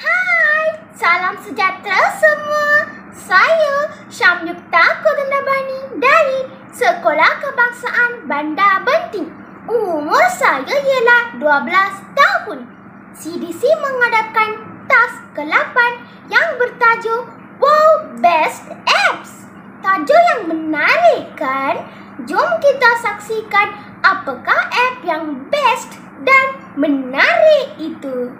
Hai, salam sejahtera semua. Saya Syamyukta Kodandabani dari Sekolah Kebangsaan Bandar Benting. Umur saya ialah 12 tahun. CDC mengadakan tas ke-8 yang bertajuk Wow Best Apps. Tajuk yang menarik kan? Jom kita saksikan apakah app yang best dan menarik itu.